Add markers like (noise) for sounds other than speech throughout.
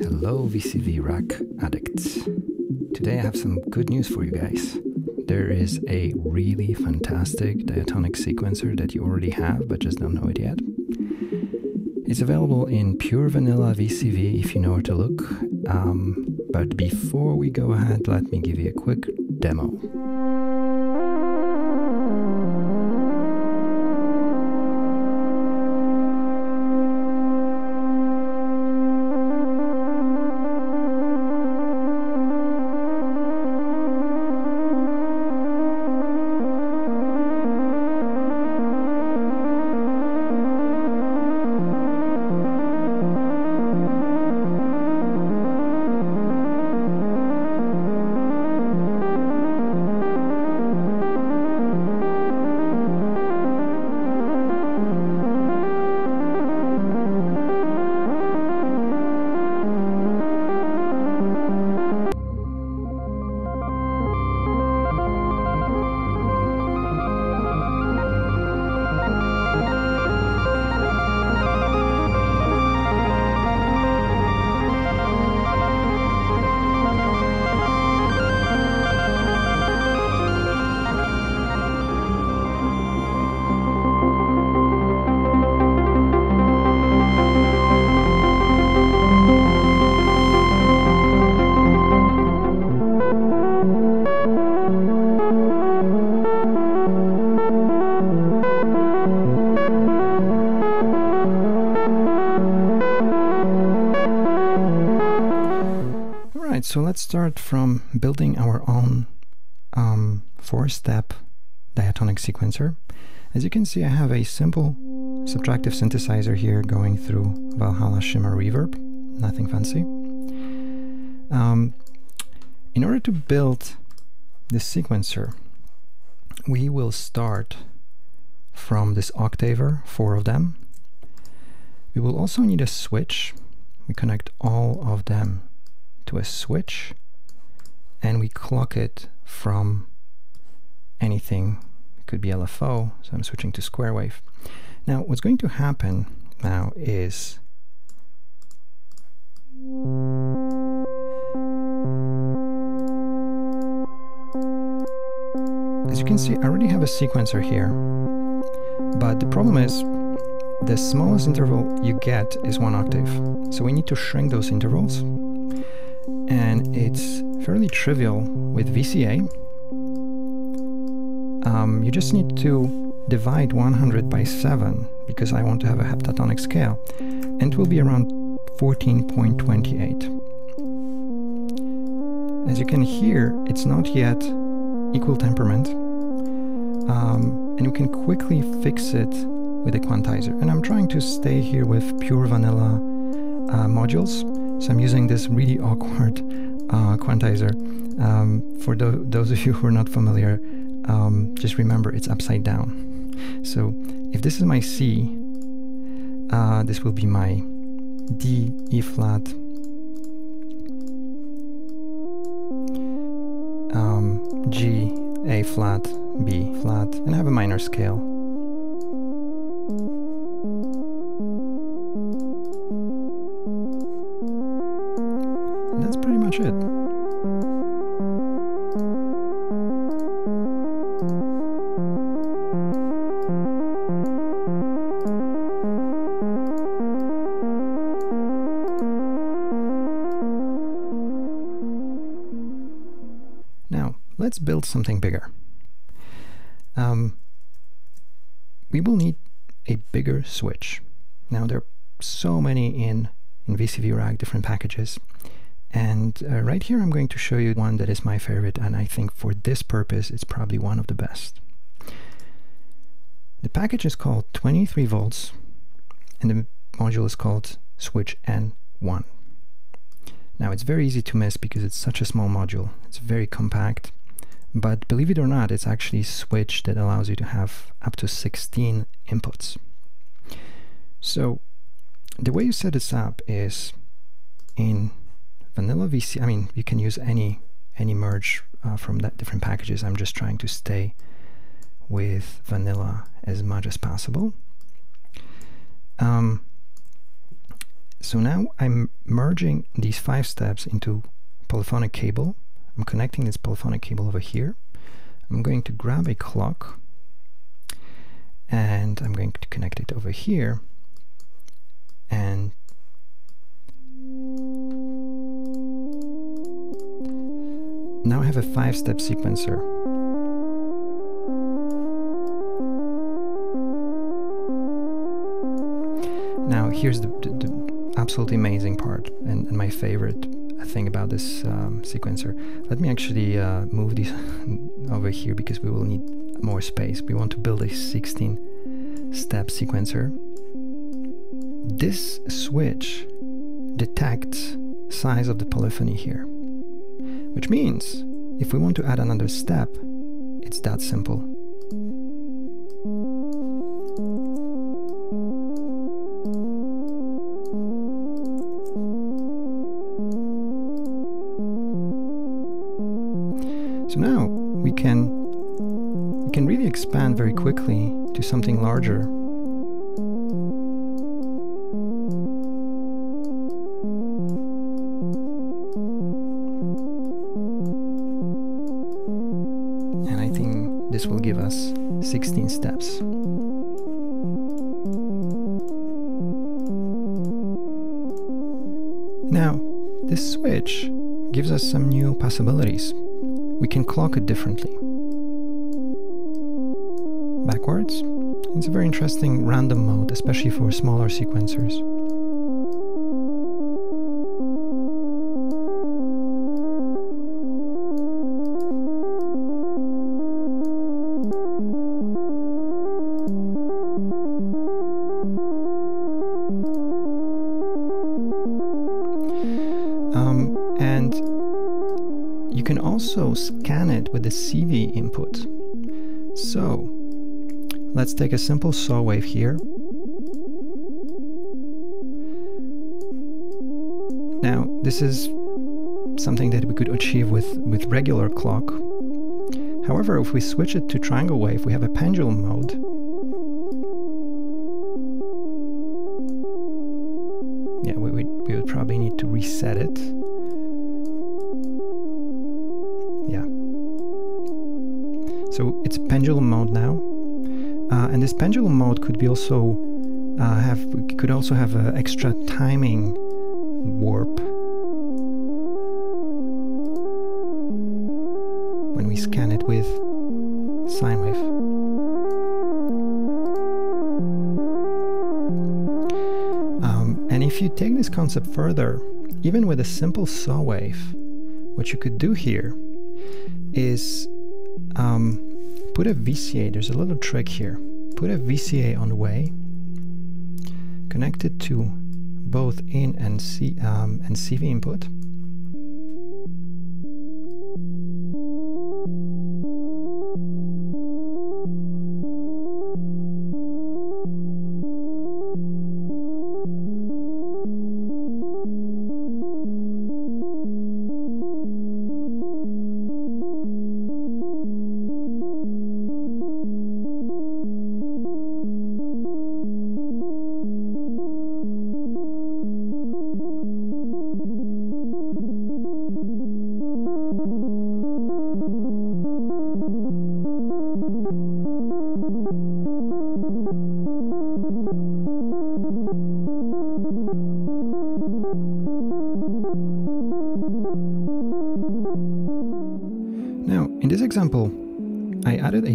Hello, VCV Rack addicts. Today I have some good news for you guys. There is a really fantastic diatonic sequencer that you already have but just don't know it yet. It's available in pure vanilla VCV if you know where to look. Um, but before we go ahead, let me give you a quick demo. Let's start from building our own um, four-step diatonic sequencer. As you can see, I have a simple subtractive synthesizer here going through Valhalla Shimmer Reverb, nothing fancy. Um, in order to build this sequencer, we will start from this octaver, four of them. We will also need a switch. We connect all of them to a switch and we clock it from anything. It could be LFO, so I'm switching to square wave. Now, what's going to happen now is as you can see, I already have a sequencer here, but the problem is the smallest interval you get is one octave. So we need to shrink those intervals and it's fairly trivial with VCA. Um, you just need to divide 100 by 7 because I want to have a heptatonic scale and it will be around 14.28. As you can hear, it's not yet equal temperament um, and you can quickly fix it with a quantizer. And I'm trying to stay here with pure vanilla uh, modules so I'm using this really awkward uh, quantizer. Um, for those of you who are not familiar, um, just remember it's upside down. So if this is my C, uh, this will be my D, E flat, um, G, A flat, B flat, and I have a minor scale. Build something bigger. Um, we will need a bigger switch. Now, there are so many in, in VCV Rack, different packages. And uh, right here I'm going to show you one that is my favorite and I think for this purpose it's probably one of the best. The package is called 23 volts and the module is called switch N1. Now it's very easy to miss because it's such a small module. It's very compact, but believe it or not, it's actually a switch that allows you to have up to 16 inputs. So the way you set this up is in vanilla VC, I mean, you can use any any merge uh, from that different packages. I'm just trying to stay with vanilla as much as possible. Um, so now I'm merging these five steps into polyphonic cable. I'm connecting this polyphonic cable over here. I'm going to grab a clock and I'm going to connect it over here and now I have a five-step sequencer. Now here's the, the, the absolutely amazing part and, and, my favorite thing about this um, sequencer. Let me actually uh, move this (laughs) over here because we will need more space. We want to build a 16 step sequencer. This switch detects size of the polyphony here, which means if we want to add another step, it's that simple. So now we can we can really expand very quickly to something larger. And I think this will give us 16 steps. Now, this switch gives us some new possibilities we can clock it differently. Backwards, it's a very interesting random mode, especially for smaller sequencers. So let's take a simple saw wave here. Now this is something that we could achieve with, with regular clock. However, if we switch it to triangle wave, we have a pendulum mode. Yeah, we would, we would probably need to reset it. So it's pendulum mode now, uh, and this pendulum mode could be also uh, have could also have an extra timing warp when we scan it with sine wave. Um, and if you take this concept further, even with a simple saw wave, what you could do here is um, put a VCA, there's a little trick here. Put a VCA on the way, connect it to both in and, C, um, and CV input.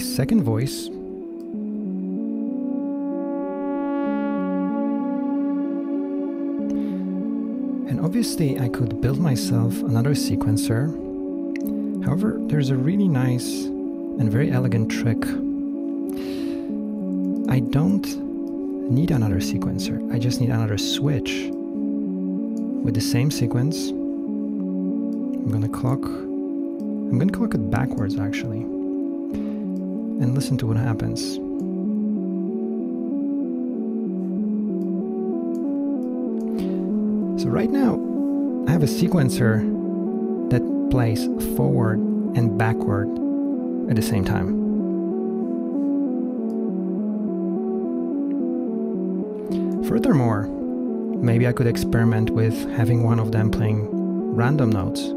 Second voice and obviously I could build myself another sequencer. However, there's a really nice and very elegant trick. I don't need another sequencer, I just need another switch with the same sequence. I'm gonna clock I'm to clock it backwards actually and listen to what happens. So right now I have a sequencer that plays forward and backward at the same time. Furthermore, maybe I could experiment with having one of them playing random notes.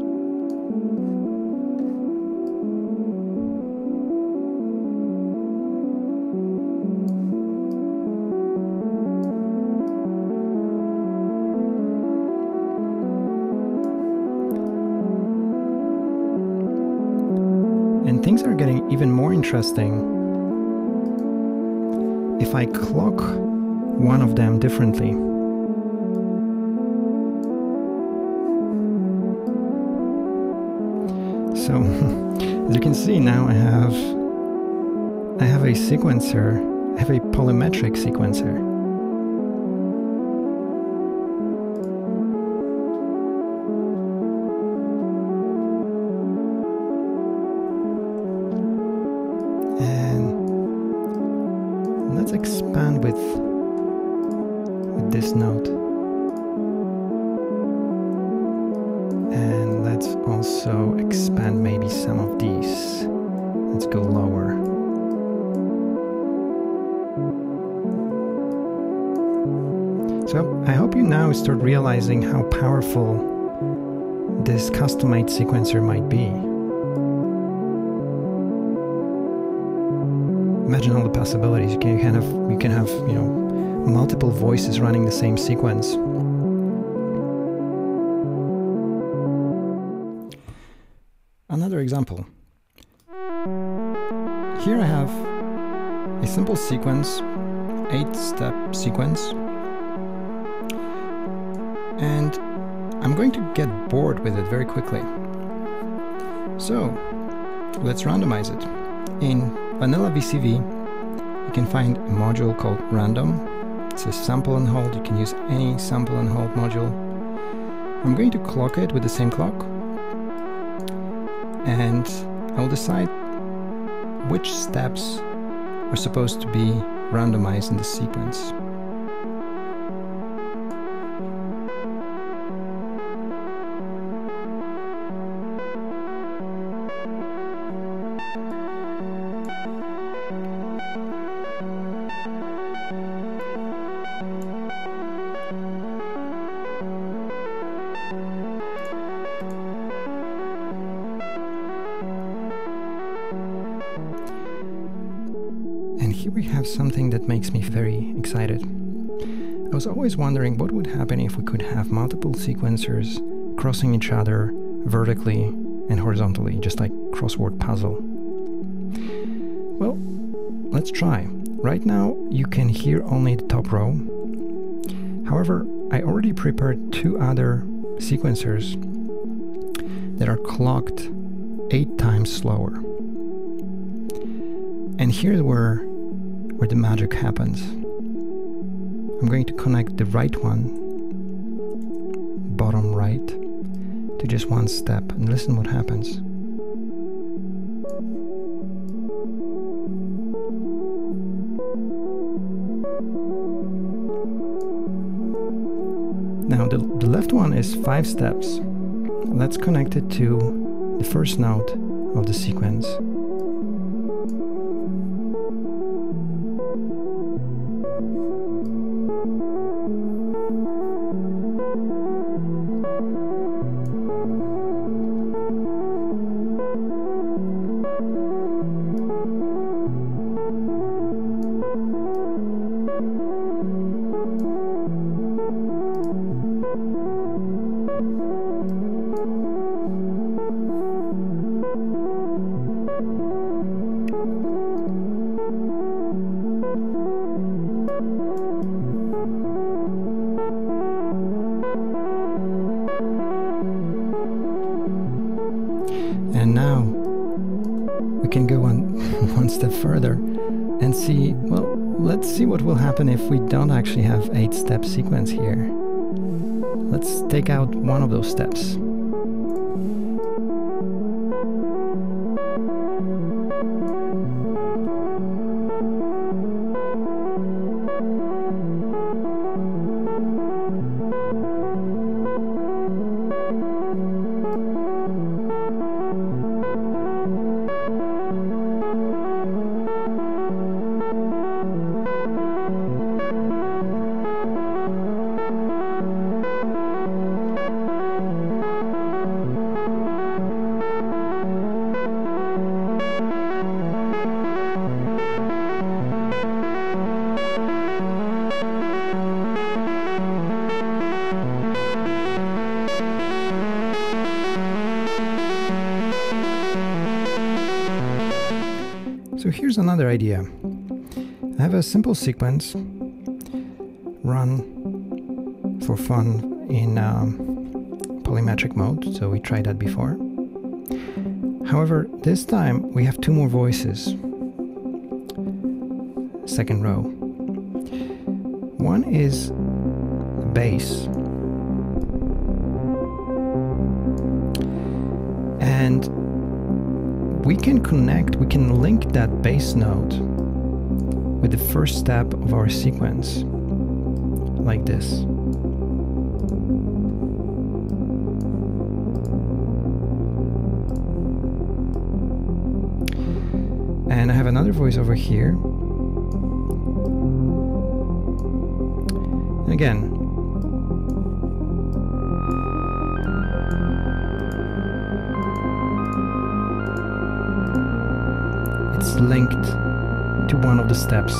Interesting if I clock one of them differently. So, (laughs) as you can see now I have I have a sequencer, I have a polymetric sequencer. This note. And let's also expand maybe some of these. Let's go lower. So I hope you now start realizing how powerful this custom-made sequencer might be. Imagine all the possibilities. You can, have you can have you know multiple voices running the same sequence. Another example. Here I have a simple sequence, eight step sequence, and I'm going to get bored with it very quickly. So let's randomize it. In Vanilla VCV, you can find a module called random. It's a sample and hold. You can use any sample and hold module. I'm going to clock it with the same clock. And I'll decide which steps are supposed to be randomized in the sequence. Here we have something that makes me very excited. I was always wondering what would happen if we could have multiple sequencers crossing each other vertically and horizontally, just like crossword puzzle. Well, let's try. Right now, you can hear only the top row. However, I already prepared two other sequencers that are clocked eight times slower. Here's where where the magic happens. I'm going to connect the right one, bottom right, to just one step and listen what happens. Now the, the left one is five steps. Let's connect it to the first note of the sequence. And now we can go on (laughs) one step further and see, well, let's see what will happen if we don't actually have eight step sequence here. Let's take out one of those steps. Here's another idea. I have a simple sequence run for fun in um, polymetric mode, so we tried that before. However, this time we have two more voices. Second row. One is bass. And we can connect, we can link that bass note with the first step of our sequence, like this. And I have another voice over here. Again, linked to one of the steps